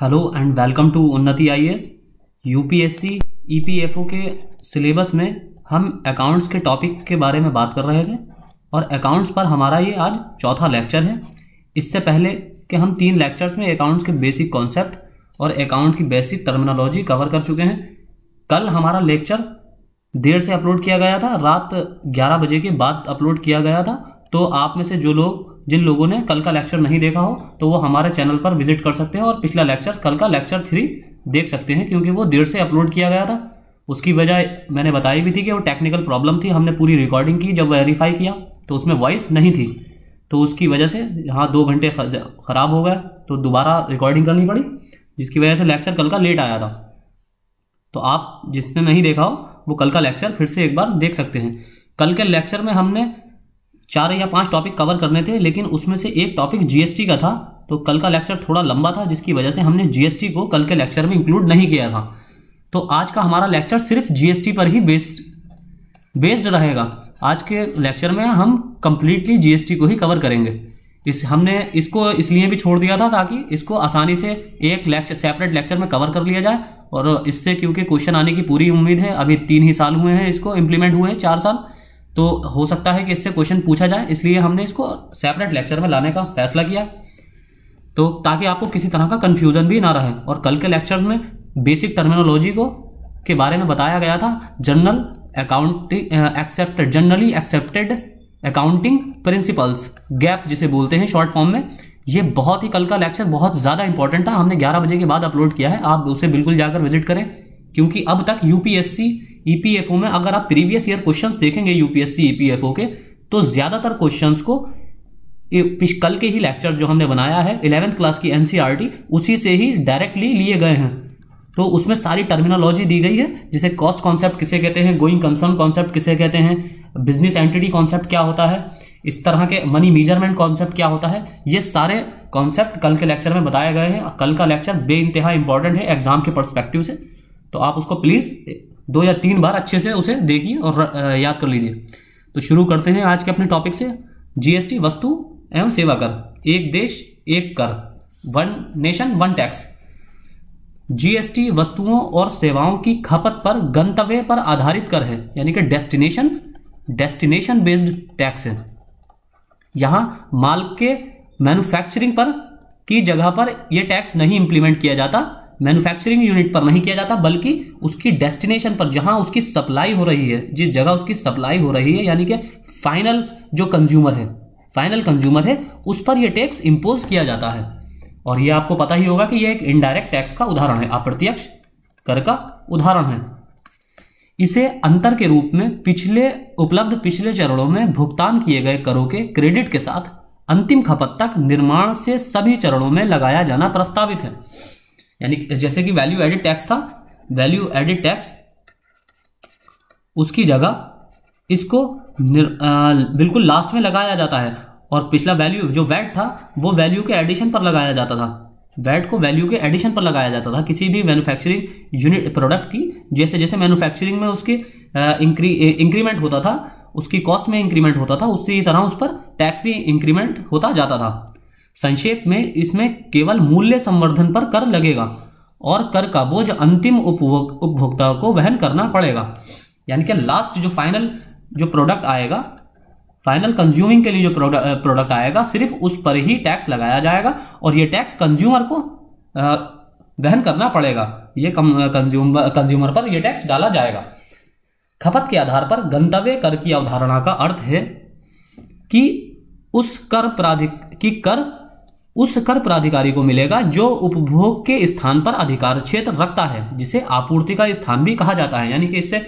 Hello and welcome to Unnati I S UPSC EPFO के syllabus में हम accounts के टॉपिक के बारे में बात कर रहे थे और अकाउंट्स पर हमारा ये आज चौथा लेक्चर है। इससे पहले कि हम तीन लेक्चर्स में अकाउंट्स के बेसिक कॉन्सेप्ट और अकाउंट की बेसिक टर्मिनोलॉजी कवर कर चुके हैं। कल हमारा लेक्चर देर से अपलोड किया गया था, रात 11 बजे के बाद अपलोड किया गया था। तो आप में से जो लोग जिन लोगों ने कल का लेक्चर नहीं देखा हो तो वो हमारे चैनल पर विज़िट कर सकते हैं और पिछला लेक्चर कल का लेक्चर थ्री देख सकते हैं, क्योंकि वो देर से अपलोड किया गया था। उसकी वजह मैंने बताई भी थी कि वो टेक्निकल प्रॉब्लम थी, हमने पूरी रिकॉर्डिंग की, जब वेरीफाई किया तो उसमें वॉइस नहीं थी। तो उसकी वजह से यहाँ दो घंटे ख़राब हो गए तो दोबारा रिकॉर्डिंग करनी पड़ी, जिसकी वजह से लेक्चर कल का लेट आया था। तो आप जिसने नहीं देखा हो, वो कल का लेक्चर फिर से एक बार देख सकते हैं। कल के लेक्चर में हमने चार या पाँच टॉपिक कवर करने थे, लेकिन उसमें से एक टॉपिक जीएसटी का था। तो कल का लेक्चर थोड़ा लंबा था, जिसकी वजह से हमने जीएसटी को कल के लेक्चर में इंक्लूड नहीं किया था। तो आज का हमारा लेक्चर सिर्फ़ जीएसटी पर ही बेस्ड बेस्ड रहेगा। आज के लेक्चर में हम कंप्लीटली जीएसटी को ही कवर करेंगे। इस, हमने इसको इसलिए भी छोड़ दिया था ताकि इसको आसानी से एक लेक्चर सेपरेट लेक्चर में कवर कर लिया जाए। और इससे क्योंकि क्वेश्चन आने की पूरी उम्मीद है, अभी तीन ही साल हुए हैं इसको इम्प्लीमेंट हुए हैं, चार साल। तो हो सकता है कि इससे क्वेश्चन पूछा जाए, इसलिए हमने इसको सेपरेट लेक्चर में लाने का फैसला किया। तो ताकि आपको किसी तरह का कन्फ्यूज़न भी ना रहे, और कल के लेक्चर्स में बेसिक टर्मिनोलॉजी को, के बारे में बताया गया था general accounting accepted generally accepted accounting principles gap जिसे बोलते हैं शॉर्ट फॉर्म में, ये बहुत ही कल का लेक्चर बहुत ज़्यादा इंपॉर्टेंट था, हमने 11 बजे के बाद अपलोड किया है, आप उसे बिल्कुल जाकर विज़िट करें, क्योंकि अब तक यूपीएससी ईपीएफओ में अगर आप प्रीवियस ईयर क्वेश्चंस देखेंगे यूपीएससी ईपीएफओ के तो ज़्यादातर क्वेश्चंस को कल के ही लेक्चर जो हमने बनाया है इलेवेंथ क्लास की एनसीईआरटी उसी से ही डायरेक्टली लिए गए हैं। तो उसमें सारी टर्मिनोलॉजी दी गई है, जैसे कॉस्ट कॉन्सेप्ट किसे कहते हैं गोइंग कंसर्न कॉन्सेप्ट किसे कहते हैं बिज़नेस एंटिटी कॉन्सेप्ट क्या होता है, इस तरह के मनी मेज़रमेंट कॉन्सेप्ट क्या होता है, ये सारे कॉन्सेप्ट कल के लेक्चर में बताए गए हैं। कल का लेक्चर बे इंतहा इंपॉर्टेंट है एग्ज़ाम के परस्पेक्टिव से। तो आप उसको प्लीज़ दो या तीन बार अच्छे से उसे देखिए और याद कर लीजिए। तो शुरू करते हैं आज के अपने टॉपिक से। जीएसटी वस्तु एवं सेवा कर। एक देश, एक कर। One nation one tax GST वस्तुओं और सेवाओं की खपत पर गंतव्य पर आधारित कर है। यानी कि डेस्टिनेशन डेस्टिनेशन बेस्ड टैक्स है। यहाँ माल के मैन्युफैक्चरिंग पर की जगह पर यह टैक्स नहीं इंप्लीमेंट किया जाता। मैन्युफैक्चरिंग यूनिट पर नहीं किया जाता, बल्कि उसकी डेस्टिनेशन पर, जहाँ उसकी सप्लाई हो रही है, जिस जगह उसकी सप्लाई हो रही है, यानी कि फाइनल जो कंज्यूमर है फाइनल कंज्यूमर है, उस पर यह टैक्स इंपोज किया जाता है। और यह आपको पता ही होगा कि यह एक इनडायरेक्ट टैक्स का उदाहरण है, अप्रत्यक्ष कर का उदाहरण है। इसे अंतर के रूप में पिछले, उपलब्ध पिछले चरणों में भुगतान किए गए करों के क्रेडिट के साथ अंतिम खपत तक निर्माण से सभी चरणों में लगाया जाना प्रस्तावित है। यानी जैसे कि वैल्यू एडिड टैक्स था वैल्यू एडिड टैक्स उसकी जगह इसको आ, बिल्कुल लास्ट में लगाया जाता है। और पिछला वैल्यू जो वैट था वो वैल्यू के एडिशन पर लगाया जाता था। वैट को वैल्यू के एडिशन पर लगाया जाता था किसी भी मैन्युफैक्चरिंग यूनिट प्रोडक्ट की जैसे जैसे मैन्युफैक्चरिंग में उसके इंक्री इंक्रीमेंट होता था उसकी कॉस्ट में इंक्रीमेंट होता था उसी तरह उस पर टैक्स भी इंक्रीमेंट होता जाता था। संक्षेप में इसमें केवल मूल्य संवर्धन पर कर लगेगा और कर का बोझ अंतिम उपभोक्ता को वहन करना पड़ेगा। यानी कि लास्ट जो फाइनल जो प्रोडक्ट आएगा फाइनल कंज्यूमिंग के लिए जो प्रोडक्ट आएगा, सिर्फ़ उस पर ही टैक्स लगाया जाएगा और ये टैक्स कंज्यूमर को वहन करना पड़ेगा। ये कंज्यूमर कंज्यूमर पर यह टैक्स डाला जाएगा। खपत के आधार पर गंतव्य कर की अवधारणा का अर्थ है कि उस कर प्राधिक की कर उस कर प्राधिकारी को मिलेगा जो उपभोग के स्थान पर अधिकार क्षेत्र रखता है, जिसे आपूर्ति का स्थान भी कहा जाता है। यानी कि इससे,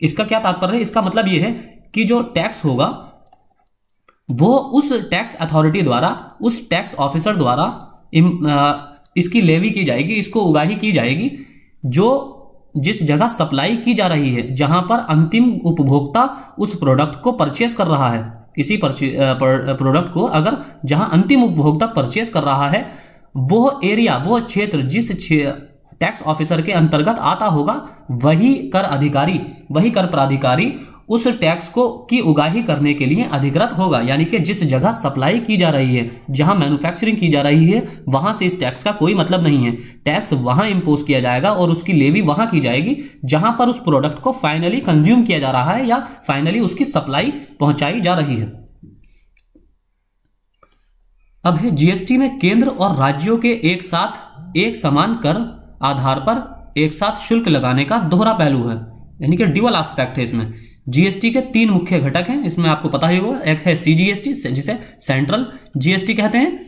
इसका क्या तात्पर्य? है इसका मतलब यह है कि जो टैक्स होगा, वो उस टैक्स अथॉरिटी द्वारा, उस टैक्स ऑफिसर द्वारा इसकी लेवी की जाएगी, इसको उगाही की जाएगी, जो जिस जगह सप्लाई की जा रही है, जहाँ पर अंतिम उपभोक्ता उस प्रोडक्ट को परचेस कर रहा है। किसी प्रोडक्ट को अगर जहाँ अंतिम उपभोक्ता परचेस कर रहा है, वो एरिया वो क्षेत्र, जिस टैक्स ऑफिसर के अंतर्गत आता होगा, वही कर अधिकारी, वही कर प्राधिकारी उस टैक्स को, की उगाही करने के लिए अधिकृत होगा। यानी कि जिस जगह सप्लाई की जा रही है, जहाँ मैन्युफैक्चरिंग की जा रही है, वहाँ से इस टैक्स का कोई मतलब नहीं है। टैक्स वहाँ इंपोज किया जाएगा और उसकी लेवी वहाँ की जाएगी, जहाँ पर उस प्रोडक्ट को फाइनली कंज्यूम किया जा रहा है या फाइनली उसकी सप्लाई पहुंचाई जा रही है। अब है जीएसटी में केंद्र और राज्यों के एक साथ, एक समान कर आधार पर एक साथ शुल्क लगाने का दोहरा पहलू है। यानी कि डिवल एस्पेक्ट है इसमें। जीएसटी के तीन मुख्य घटक हैं इसमें आपको पता ही होगा एक है सीजीएसटी जिसे सेंट्रल जीएसटी कहते हैं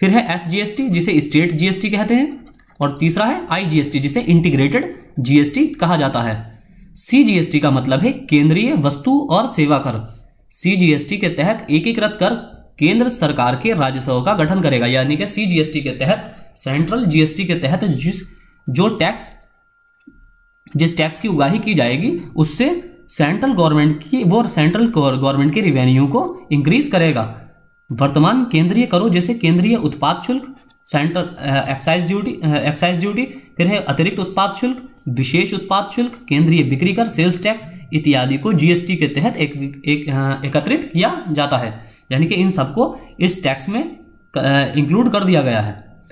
फिर है एसजीएसटी जिसे स्टेट जीएसटी कहते हैं और तीसरा है आईजीएसटी जिसे इंटीग्रेटेड जीएसटी कहा जाता है सीजीएसटी का मतलब है केंद्रीय वस्तु और सेवा कर सीजीएसटी के तहत एकीकृत कर केंद्र सरकार के राजस्व का गठन करेगा यानी कि सीजीएसटी के तहत सेंट्रल जीएसटी के तहत जिस जो टैक्स जिस टैक्स की उगाही की जाएगी उससे सेंट्रल गवर्नमेंट की वो सेंट्रल गवर्नमेंट की रिवेन्यू को इंक्रीज करेगा। वर्तमान केंद्रीय करो जैसे केंद्रीय उत्पाद शुल्क central excise duty excise duty फिर है अतिरिक्त उत्पाद शुल्क विशेष उत्पाद शुल्क केंद्रीय बिक्री कर सेल्स टैक्स इत्यादि को जीएसटी के तहत एक, एक, एकत्रित किया जाता है। यानी कि इन सबको इस टैक्स में इंक्लूड कर दिया गया है।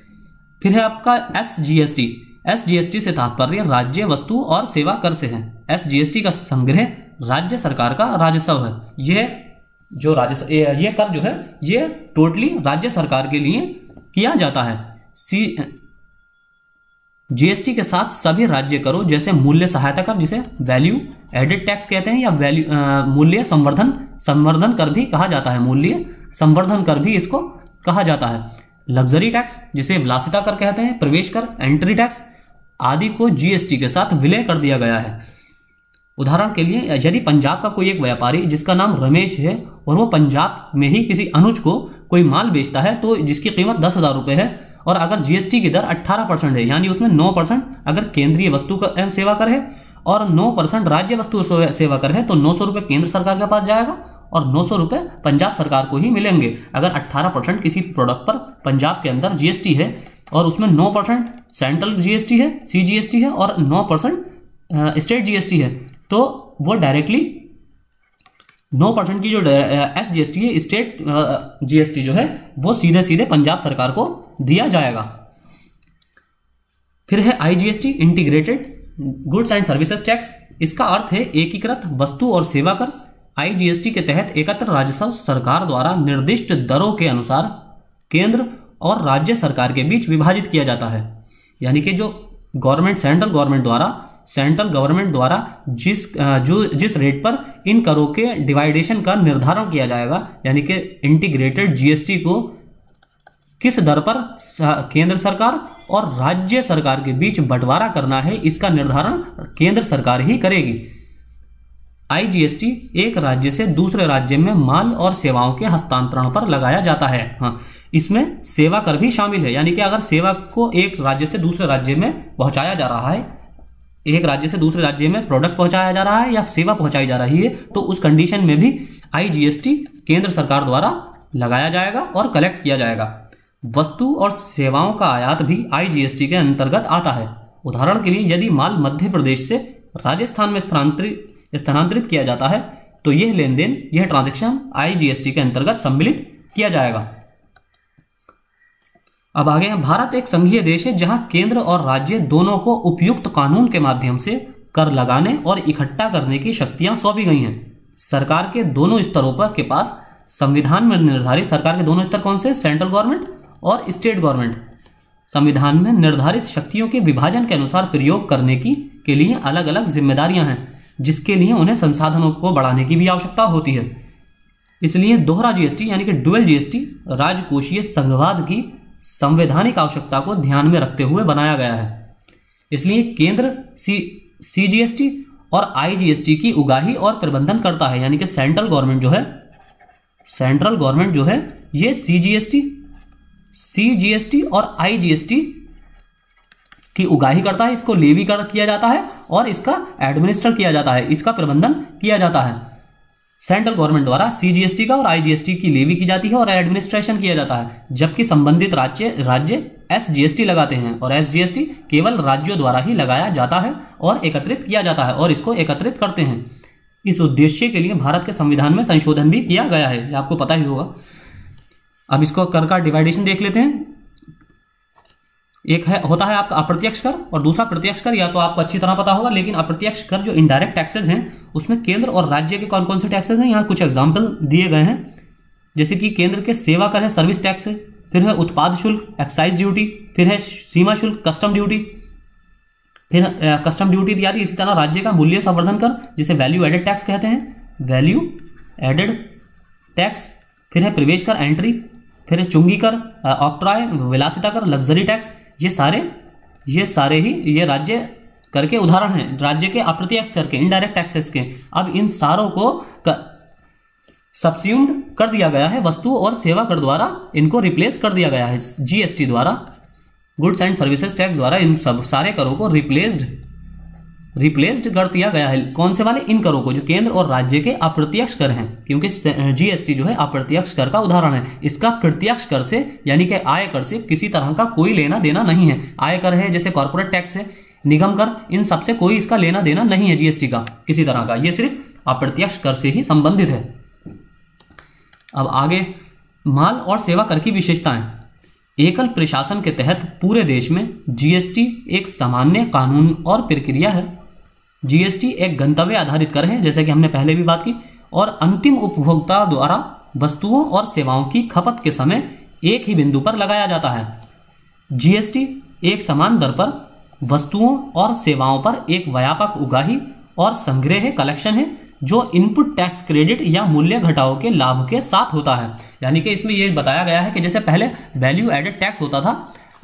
फिर है आपका S G S T S GST से तात्पर्य राज्य वस्तु और सेवा कर से है। एस जीएसटी का संग्रह राज्य सरकार का राजस्व है। यह जो राजस्व ये कर जो है ये टोटली राज्य सरकार के लिए किया जाता है। सी, जीएसटी के साथ सभी राज्य करो, जैसे मूल्य सहायता कर, जिसे वैल्यू एडेड टैक्स कहते हैं, या वैल्यू मूल्य संवर्धन संवर्धन कर भी कहा जाता है। मूल्य संवर्धन कर भी इसको कहा जाता है। लग्जरी टैक्स जिसे विलासिता कर कहते हैं, प्रवेश कर एंट्री टैक्स आदि को जीएसटी के साथ विलय कर दिया गया है। उदाहरण के लिए, यदि पंजाब का कोई एक व्यापारी, जिसका नाम रमेश है, और वो पंजाब में ही किसी अनुज को कोई माल बेचता है तो जिसकी कीमत दस हज़ार रुपये है, और अगर जीएसटी की दर अट्ठारह परसेंट है, यानी उसमें नौ परसेंट अगर केंद्रीय वस्तु का, एवं सेवा कर है, और नौ परसेंट राज्य वस्तु सेवा कर है तो नौ सौ रुपये केंद्र सरकार के पास जाएगा, और नौ सौ रुपये पंजाब सरकार को ही मिलेंगे। अगर अट्ठारह परसेंट किसी प्रोडक्ट पर पंजाब के अंदर जीएसटी है, और उसमें नौ परसेंट सेंट्रल जीएसटी है सी है, और नौ परसेंट स्टेट जीएसटी है तो वो डायरेक्टली नौ परसेंट की जो एस जीएसटी है स्टेट जीएसटी जो है, वो सीधे सीधे पंजाब सरकार को दिया जाएगा। फिर है IGST integrated goods and services tax इसका अर्थ है एकीकृत वस्तु और सेवा कर। आईजीएसटी के तहत एकत्र राजस्व सरकार द्वारा निर्दिष्ट दरों के अनुसार केंद्र और राज्य सरकार के बीच विभाजित किया जाता है। यानी कि जो गवर्नमेंट सेंट्रल गवर्नमेंट द्वारा सेंट्रल गवर्नमेंट द्वारा जिस जो, जिस रेट पर इन करों के डिवाइडेशन का निर्धारण किया जाएगा, यानी कि इंटीग्रेटेड जीएसटी को किस दर पर केंद्र सरकार और राज्य सरकार के बीच बंटवारा करना है, इसका निर्धारण केंद्र सरकार ही करेगी। आईजीएसटी एक राज्य से दूसरे राज्य में माल और सेवाओं के हस्तांतरण पर लगाया जाता है। हाँ इसमें सेवा कर भी शामिल है, यानी कि अगर सेवा को एक राज्य से दूसरे राज्य में पहुँचाया जा रहा है एक राज्य से दूसरे राज्य में प्रोडक्ट पहुँचाया जा रहा है या सेवा पहुंचाई जा रही है तो उस कंडीशन में भी आईजीएसटी केंद्र सरकार द्वारा लगाया जाएगा और कलेक्ट किया जाएगा। वस्तु और सेवाओं का आयात भी आईजीएसटी के अंतर्गत आता है। उदाहरण के लिए, यदि माल मध्य प्रदेश से राजस्थान में स्थानांतरित स्थानांतरित किया जाता है तो यह लेन देन यह ट्रांजेक्शन आईजीएसटी के अंतर्गत सम्मिलित किया जाएगा। अब आगे हैं। भारत एक संघीय देश है जहाँ केंद्र और राज्य दोनों को उपयुक्त कानून के माध्यम से कर लगाने और इकट्ठा करने की शक्तियाँ सौंपी गई हैं। सरकार के दोनों स्तरों पर के पास संविधान में निर्धारित, सरकार के दोनों स्तर कौन से? सेंट्रल गवर्नमेंट और स्टेट गवर्नमेंट। संविधान में निर्धारित शक्तियों के विभाजन के अनुसार प्रयोग करने की, के लिए अलग अलग जिम्मेदारियाँ हैं, जिसके लिए उन्हें संसाधनों को बढ़ाने की भी आवश्यकता होती है। इसलिए दोहरा जीएसटी, यानी कि डुअल जीएसटी, राजकोषीय संघवाद की संवैधानिक आवश्यकता को ध्यान में रखते हुए बनाया गया है। इसलिए केंद्र सी सीजीएसटी और आईजीएसटी की उगाही और प्रबंधन करता है। यानी कि सेंट्रल गवर्नमेंट जो है सेंट्रल गवर्नमेंट जो है, ये सीजीएसटी सीजीएसटी और आईजीएसटी की उगाही करता है। इसको लेवी कर, किया जाता है और इसका एडमिनिस्टर किया जाता है। इसका प्रबंधन किया जाता है। सेंट्रल गवर्नमेंट द्वारा सीजीएसटी का और आईजीएसटी की लेवी की जाती है और एडमिनिस्ट्रेशन किया जाता है, जबकि संबंधित राज्य राज्य एसजीएसटी लगाते हैं और एसजीएसटी केवल राज्यों द्वारा ही लगाया जाता है और एकत्रित किया जाता है और इसको एकत्रित करते हैं। इस उद्देश्य के लिए भारत के संविधान में संशोधन भी किया गया है आपको पता ही होगा। अब इसको कर का डिवाइडेशन देख लेते हैं। एक है, होता है आपका अप्रत्यक्ष कर और दूसरा प्रत्यक्ष कर, या तो आपको अच्छी तरह पता होगा, लेकिन अप्रत्यक्ष कर जो इनडायरेक्ट टैक्सेस हैं, उसमें केंद्र और राज्य के कौन कौन से टैक्सेस हैं? यहाँ कुछ एग्ज़ाम्पल दिए गए हैं। जैसे कि केंद्र के सेवा कर है सर्विस टैक्स है फिर है उत्पाद शुल्क एक्साइज ड्यूटी फिर है सीमा शुल्क कस्टम ड्यूटी फिर कस्टम ड्यूटी इत्यादि इसी तरह राज्य का मूल्य संवर्धन कर, जिसे वैल्यू एडेड टैक्स कहते हैं। वैल्यू एडेड टैक्स फिर है प्रवेश कर एंट्री फिर है चुंगी कर ऑक्ट्रॉय विलासिता कर लग्जरी टैक्स ये सारे ये सारे ही, ये राज्य करके उदाहरण है, राज्य के अप्रत्यक्ष करके इनडायरेक्ट टैक्सेस के। अब इन सारों को सब्स्यूम्ड कर दिया गया है, वस्तु और सेवा कर द्वारा इनको रिप्लेस कर दिया गया है। जीएसटी द्वारा गुड्स एंड सर्विसेज़ टैक्स द्वारा इन सब सारे करों को रिप्लेस्ड रिप्लेस्ड कर दिया गया है। कौन से वाले? इन करों को, जो केंद्र और राज्य के अप्रत्यक्ष कर हैं, क्योंकि जीएसटी जो है अप्रत्यक्ष कर का उदाहरण है। इसका प्रत्यक्ष कर से, यानी कि आय कर से किसी तरह का कोई लेना देना नहीं है। आय कर है, जैसे कॉर्पोरेट टैक्स है, निगम कर, इन सबसे कोई इसका लेना देना नहीं है जीएसटी का, किसी तरह का। ये सिर्फ़ अप्रत्यक्ष कर से ही संबंधित है। अब आगे, माल और सेवा कर की विशेषताएँ। एकल प्रशासन के तहत पूरे देश में जीएसटी एक सामान्य कानून और प्रक्रिया है। जीएसटी एक गंतव्य आधारित कर है, जैसे कि हमने पहले भी बात की, और अंतिम उपभोक्ता द्वारा वस्तुओं और सेवाओं की खपत के समय एक ही बिंदु पर लगाया जाता है। जीएसटी एक समान दर पर वस्तुओं और सेवाओं पर एक व्यापक उगाही और संग्रह कलेक्शन है, जो इनपुट टैक्स क्रेडिट या मूल्य घटाओ के लाभ के साथ होता है। यानी कि इसमें यह बताया गया है कि जैसे पहले वैल्यू एडेड टैक्स होता था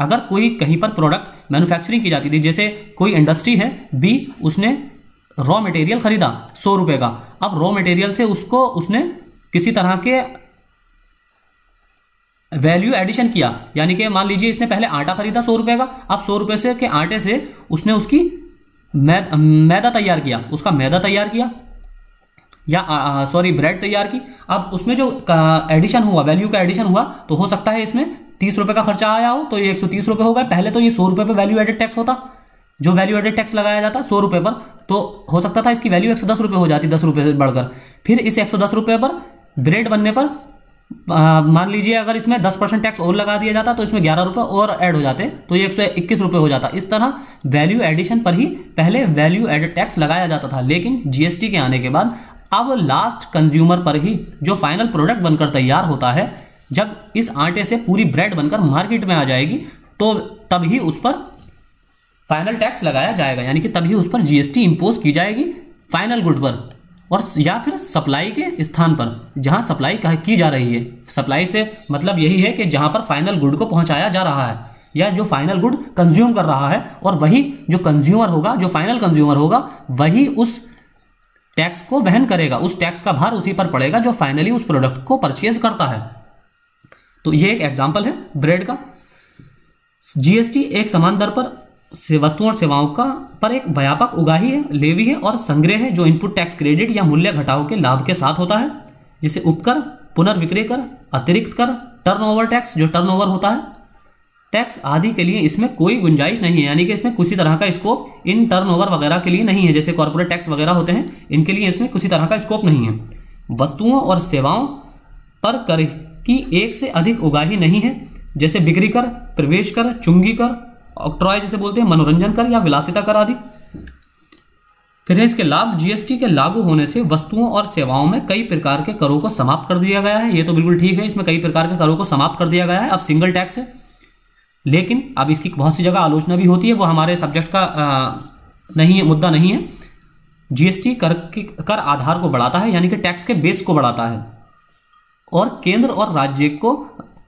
अगर कोई कहीं पर प्रोडक्ट मैन्युफैक्चरिंग की जाती थी, जैसे कोई इंडस्ट्री है बी उसने रॉ मटेरियल खरीदा सौ रुपए का। अब रॉ मटेरियल से उसको, उसने किसी तरह के वैल्यू एडिशन किया। यानी कि मान लीजिए, इसने पहले आटा खरीदा सौ रुपए का, अब सौ रुपए से, के आटे से उसने उसकी मैद, मैदा तैयार किया, उसका मैदा तैयार किया, या सॉरी ब्रेड तैयार की। अब उसमें जो एडिशन हुआ वैल्यू का एडिशन हुआ तो हो सकता है इसमें तीस रुपए का खर्चा आया हो तो ये एक सौ तीस रुपए होगा पहले तो ये सौ रुपए पर वैल्यू एडेड टैक्स होता, जो वैल्यू एडेड टैक्स लगाया जाता सौ रुपए पर तो हो सकता था इसकी वैल्यू एक सौ दस रुपए हो जाती, दस रुपए से बढ़कर। फिर इस एक सौ दस पर ब्रेड बनने पर मान लीजिए अगर इसमें दस परसेंट टैक्स और लगा दिया जाता तो इसमें ग्यारह रुपए और ऐड हो जाते तो ये एक सौ इक्कीस रुपए हो जाता। इस तरह वैल्यू एडिशन पर ही पहले वैल्यू एडेड टैक्स लगाया जाता था, लेकिन जीएसटी के आने के बाद, अब लास्ट कंज्यूमर पर ही जो फाइनल प्रोडक्ट बनकर तैयार होता है जब इस आटे से पूरी ब्रेड बनकर मार्केट में आ जाएगी तो तभी उस पर फाइनल टैक्स लगाया जाएगा, यानी कि तभी उस पर जीएसटी इंपोज की जाएगी फाइनल गुड पर, और या फिर सप्लाई के स्थान पर, जहाँ सप्लाई की जा रही है। सप्लाई से मतलब यही है कि जहाँ पर फाइनल गुड को पहुँचाया जा रहा है, या जो फाइनल गुड कंज्यूम कर रहा है, और वही जो कंज्यूमर होगा, जो फाइनल कंज्यूमर होगा, वही उस टैक्स को वहन करेगा। उस टैक्स का भार उसी पर पड़ेगा जो फाइनली उस प्रोडक्ट को परचेज करता है। तो ये एक एग्ज़ाम्पल है ब्रेड का। जीएसटी एक समान दर पर वस्तुओं और सेवाओं का, पर एक व्यापक उगाही है, लेवी है और संग्रह है, जो इनपुट टैक्स क्रेडिट या मूल्य घटाव के लाभ के साथ होता है। जिसे उपकर, पुनर्विक्रय कर, अतिरिक्त कर टर्नओवर टैक्स जो टर्नओवर होता है। टैक्स आदि के लिए इसमें कोई गुंजाइश नहीं है, यानी कि इसमें किसी तरह का स्कोप इन टर्नओवर वगैरह के लिए नहीं है, जैसे कॉर्पोरेट टैक्स वगैरह होते हैं, इनके लिए इसमें किसी तरह का स्कोप नहीं है। वस्तुओं और सेवाओं पर कर की एक से अधिक उगाही नहीं है। जैसे बिक्री कर प्रवेश कर चुंगी कर ऑक्ट्रॉय जैसे बोलते हैं मनोरंजन कर या विलासिता कर आदि। फिर है इसके लाभ। जीएसटी के लागू होने से वस्तुओं और सेवाओं में कई प्रकार के करों को समाप्त कर दिया गया है। ये तो बिल्कुल ठीक है इसमें कई प्रकार के करों को समाप्त कर दिया गया है। अब सिंगल टैक्स है। लेकिन अब इसकी बहुत सी जगह आलोचना भी होती है। वो हमारे सब्जेक्ट का आ, नहीं है मुद्दा नहीं है। जीएसटी कर कर आधार को बढ़ाता है यानी कि टैक्स के बेस को बढ़ाता है। और केंद्र और राज्य को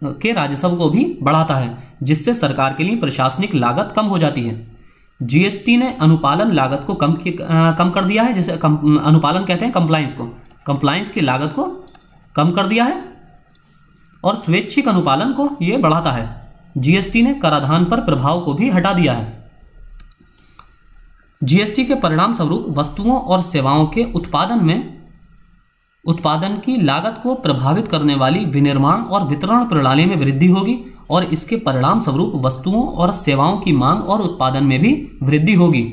के राजस्व को भी बढ़ाता है जिससे सरकार के लिए प्रशासनिक लागत कम हो जाती है। जीएसटी ने अनुपालन लागत को कम कम कर दिया है जैसे कम, अनुपालन कहते हैं कंप्लायंस को। कंप्लाइंस की लागत को कम कर दिया है और स्वैच्छिक अनुपालन को यह बढ़ाता है। जीएसटी ने कराधान पर प्रभाव को भी हटा दिया है। जीएसटी के परिणाम स्वरूप वस्तुओं और सेवाओं के उत्पादन में उत्पादन की लागत को प्रभावित करने वाली विनिर्माण और वितरण प्रणाली में वृद्धि होगी और इसके परिणाम स्वरूप वस्तुओं और सेवाओं की मांग और उत्पादन में भी वृद्धि होगी।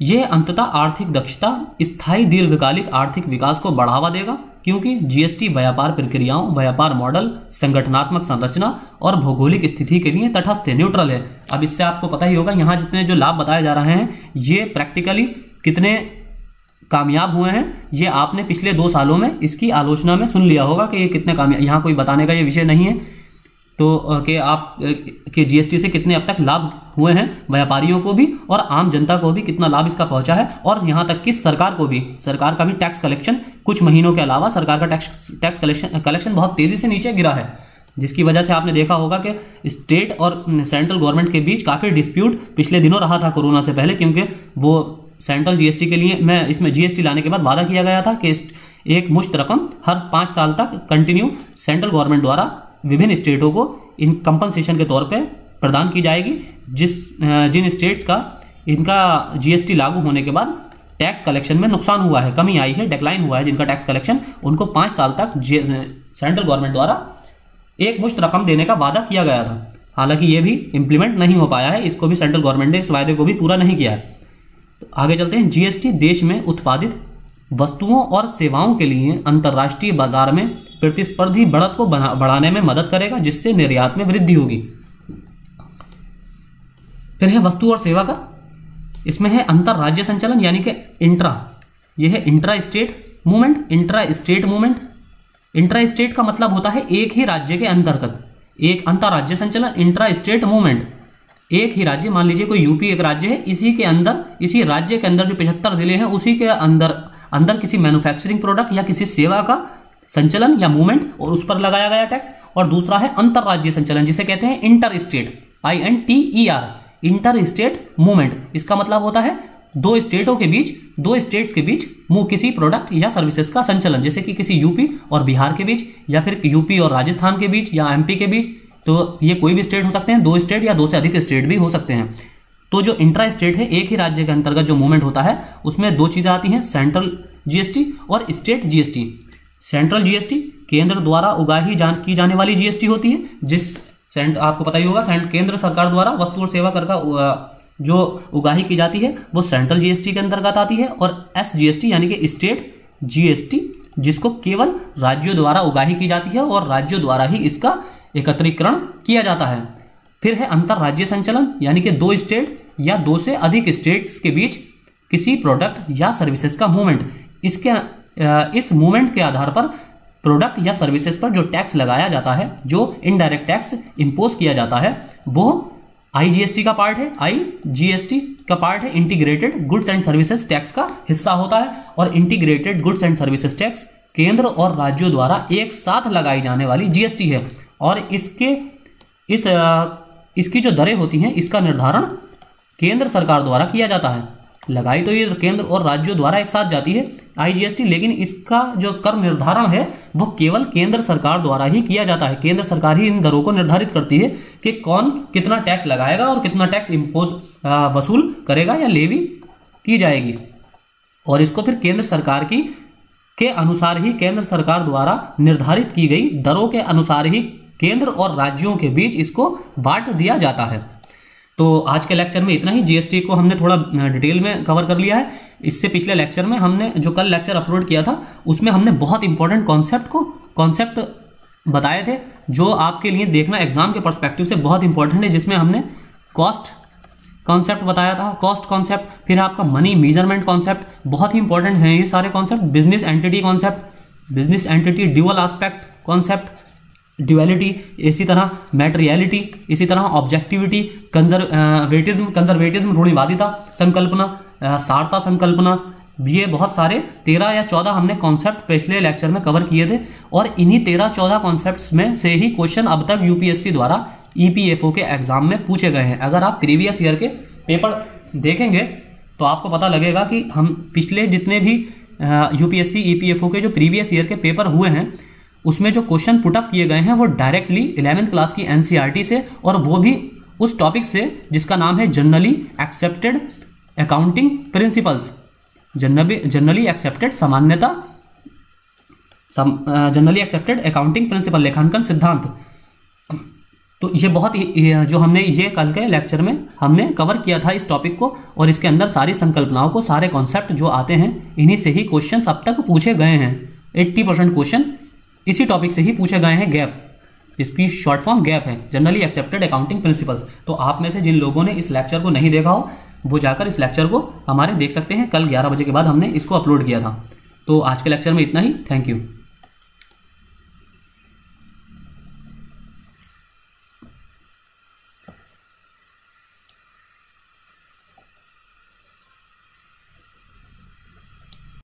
यह अंततः आर्थिक दक्षता, स्थायी दीर्घकालिक आर्थिक विकास को बढ़ावा देगा, क्योंकि जीएसटी व्यापार प्रक्रियाओं, व्यापार मॉडल, संगठनात्मक संरचना और भौगोलिक स्थिति के लिए तटस्थ है न्यूट्रल है। अब इससे आपको पता ही होगा, यहाँ जितने जो लाभ बताए जा रहे हैं, ये प्रैक्टिकली कितने कामयाब हुए हैं। ये आपने पिछले दो सालों में इसकी आलोचना में सुन लिया होगा कि ये कितने कामयाब यहाँ कोई बताने का ये विषय नहीं है। तो कि आप के जीएसटी से कितने अब तक लाभ हुए हैं, व्यापारियों को भी और आम जनता को भी कितना लाभ इसका पहुँचा है और यहाँ तक कि सरकार को भी। सरकार का भी टैक्स कलेक्शन कुछ महीनों के अलावा सरकार का टैक्स टैक्स कलेक्शन कलेक्शन बहुत तेज़ी से नीचे गिरा है। जिसकी वजह से आपने देखा होगा कि स्टेट और सेंट्रल गवर्नमेंट के बीच काफ़ी डिस्प्यूट पिछले दिनों रहा था कोरोना से पहले, क्योंकि वो सेंट्रल जीएसटी के लिए मैं इसमें जीएसटी लाने के बाद वादा किया गया था कि एक मुश्त रकम हर पाँच साल तक कंटिन्यू सेंट्रल गवर्नमेंट द्वारा विभिन्न स्टेटों को इन कंपनसेशन के तौर पर प्रदान की जाएगी। जिस जिन स्टेट्स का इनका जीएसटी लागू होने के बाद टैक्स कलेक्शन में नुकसान हुआ है, कमी आई है डेक्लाइन हुआ है जिनका टैक्स कलेक्शन उनको पाँच साल तक सेंट्रल गवर्नमेंट द्वारा एक मुश्त रकम देने का वादा किया गया था। हालाँकि ये भी इम्प्लीमेंट नहीं हो पाया है, इसको भी सेंट्रल गवर्नमेंट ने इस वायदे को भी पूरा नहीं किया है। तो आगे चलते हैं। जीएसटी देश में उत्पादित वस्तुओं और सेवाओं के लिए अंतर्राष्ट्रीय बाज़ार में प्रतिस्पर्धी बढ़त को बढ़ाने में मदद करेगा, जिससे निर्यात में वृद्धि होगी। फिर है वस्तु और सेवा का। इसमें है अंतर राज्य संचालन, यानी कि इंट्रा। यह है intra state movement. Intra state movement intra state का मतलब होता है एक ही राज्य के अंतर्गत। एक अंतर्राज्य संचालन इंट्रा स्टेट मूवमेंट। एक ही राज्य, मान लीजिए कोई यूपी एक राज्य है, इसी के अंदर, इसी राज्य के अंदर जो पिछहत्तर ज़िले हैं, उसी के अंदर अंदर किसी मैन्युफैक्चरिंग प्रोडक्ट या किसी सेवा का संचलन या मूवमेंट और उस पर लगाया गया टैक्स और दूसरा है अंतरराज्य संचलन, जिसे कहते हैं inter state I N T E R inter state movement इसका मतलब होता है दो स्टेटों के बीच, दो स्टेट्स के बीच किसी प्रोडक्ट या सर्विसेज़ का संचलन, जैसे कि किसी यूपी और बिहार के बीच, या फिर यूपी और राजस्थान के बीच, या एमपी के बीच तो ये कोई भी स्टेट हो सकते हैं, दो स्टेट या दो से अधिक स्टेट भी हो सकते हैं। तो जो इंट्रा स्टेट है, एक ही राज्य के अंतर्गत जो मूवमेंट होता है, उसमें दो चीज़ें आती हैं सेंट्रल जीएसटी और स्टेट जीएसटी सेंट्रल जीएसटी केंद्र द्वारा उगाही जान, की जाने वाली जीएसटी होती है, जिस सेंट आपको पता ही होगा सेंट केंद्र सरकार द्वारा वस्तु और सेवा कर का जो उगाही की जाती है, वो सेंट्रल जीएसटी के अंतर्गत आती है और एस जीएसटी यानी कि स्टेट जीएसटी जिसको केवल राज्यों द्वारा उगाही की जाती है और राज्यों द्वारा ही इसका एकत्रीकरण किया जाता है। फिर है अंतरराज्य संचलन, यानी कि दो स्टेट या दो से अधिक स्टेट्स के बीच किसी प्रोडक्ट या सर्विसेज़ का मूवमेंट। इसके इस मूवमेंट के आधार पर प्रोडक्ट या सर्विसेज़ पर जो टैक्स लगाया जाता है, जो इनडायरेक्ट टैक्स इंपोज किया जाता है, वो आईजीएसटी का पार्ट है आई जीएसटी का पार्ट है, integrated goods and services tax का हिस्सा होता है, और integrated goods and services tax केंद्र और राज्यों द्वारा एक साथ लगाई जाने वाली जीएसटी है। और इसके, इस इसकी जो दरें होती हैं, इसका निर्धारण केंद्र सरकार द्वारा किया जाता है। लगाई तो ये केंद्र और राज्यों द्वारा एक साथ जाती है आईजीएसटी लेकिन इसका जो कर निर्धारण है, वो केवल केंद्र सरकार द्वारा ही किया जाता है। केंद्र सरकार ही इन दरों को निर्धारित करती है कि कौन कितना टैक्स लगाएगा और कितना टैक्स इम्पोज वसूल करेगा या लेवी की जाएगी। और इसको फिर केंद्र सरकार की, के अनुसार ही केंद्र सरकार द्वारा निर्धारित की गई दरों के अनुसार ही केंद्र और राज्यों के बीच इसको बांट दिया जाता है। तो आज के लेक्चर में इतना ही। जीएसटी को हमने थोड़ा डिटेल में कवर कर लिया है। इससे पिछले लेक्चर में हमने, जो कल लेक्चर अपलोड किया था, उसमें हमने बहुत इंपॉर्टेंट कॉन्सेप्ट को कॉन्सेप्ट बताए थे, जो आपके लिए देखना एग्ज़ाम के परस्पेक्टिव से बहुत इंपॉर्टेंट है, जिसमें हमने कॉस्ट कॉन्सेप्ट बताया था। कॉस्ट कॉन्सेप्ट फिर आपका मनी मेज़रमेंट कॉन्सेप्ट बहुत ही इंपॉर्टेंट है ये सारे concept business entity concept business entity dual aspect concept duality इसी तरह मैटेरियलिटी इसी तरह ऑब्जेक्टिविटी कंजर्वेटिज्म कंजर्वेटिज्म रूढ़िवादिता, संकल्पना सारता संकल्पना, ये बहुत सारे तेरह या चौदह हमने कॉन्सेप्ट पिछले लेक्चर में कवर किए थे और इन्हीं तेरह चौदह कॉन्सेप्ट्स में से ही क्वेश्चन अब तक यूपीएससी द्वारा ईपीएफओ के एग्ज़ाम में पूछे गए हैं। अगर आप प्रीवियस ईयर के पेपर देखेंगे तो आपको पता लगेगा कि हम पिछले जितने भी यूपीएससी ईपीएफओ के जो प्रीवियस ईयर के पेपर हुए हैं उसमें जो क्वेश्चन पुटअप किए गए हैं, वो डायरेक्टली इलेवेंथ क्लास की एनसीईआरटी से और वो भी उस टॉपिक से जिसका नाम है generally accepted accounting principles generally accepted सामान्यता जनरली एक्सेप्टेड अकाउंटिंग प्रिंसिपल लेखांकन सिद्धांत। तो ये बहुत जो हमने ये कल के लेक्चर में हमने कवर किया था इस टॉपिक को और इसके अंदर सारी संकल्पनाओं को, सारे कॉन्सेप्ट जो आते हैं, इन्हीं से ही क्वेश्चन अब तक पूछे गए हैं। 80 परसेंट क्वेश्चन इसी टॉपिक से ही पूछे गए हैं गैप इसकी शॉर्ट फॉर्म गैप है जनरली एक्सेप्टेड अकाउंटिंग प्रिंसिपल्स तो आप में से जिन लोगों ने इस लेक्चर को नहीं देखा हो, वो जाकर इस लेक्चर को हमारे देख सकते हैं। कल ग्यारह बजे के बाद हमने इसको अपलोड किया था। तो आज के लेक्चर में इतना ही। Thank you